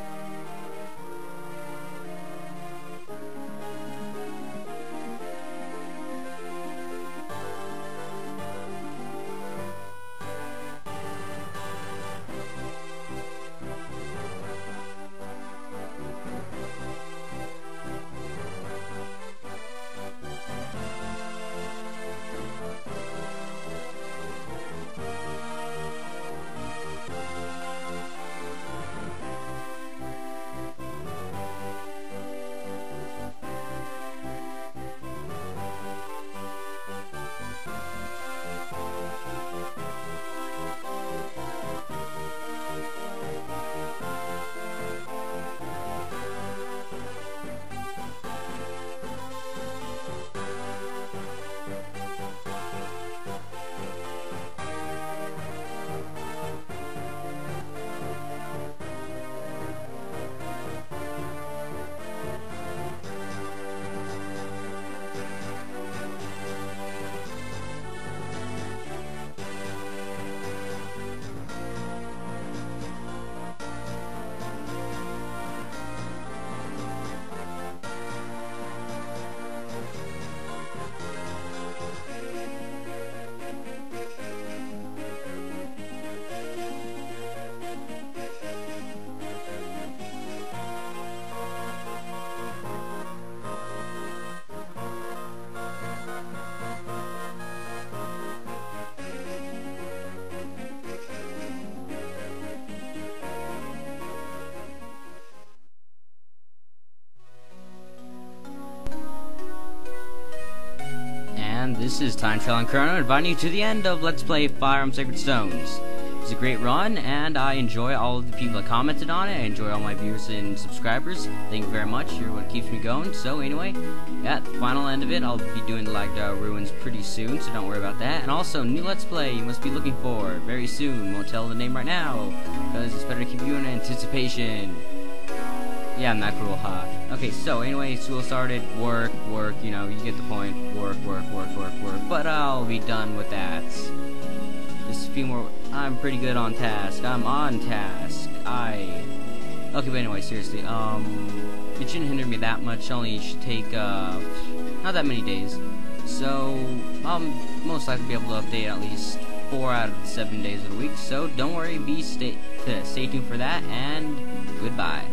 And this is Time Traveling Chrono inviting you to the end of Let's Play Fire Emblem Sacred Stones. It's a great run, and I enjoy all of the people that commented on it. I enjoy all my viewers and subscribers. Thank you very much. You're what keeps me going. So anyway, at the final end of it, I'll be doing the Lagdou uh, Ruins pretty soon, so don't worry about that. And also, new Let's Play you must be looking for very soon. Won't tell the name right now, because it's better to keep you in anticipation. Yeah, I'm that cruel, huh? Okay, so anyway, school started, work, work, you know, you get the point. Work, work, work, work, work. But I'll be done with that. Just a few more. I'm pretty good on task. I'm on task. I. Okay, but anyway, seriously, um, it shouldn't hinder me that much. Only should take, uh, not that many days. So, I'll most likely be able to update at least four out of the seven days of the week. So, don't worry, be stay, stay tuned for that, and goodbye.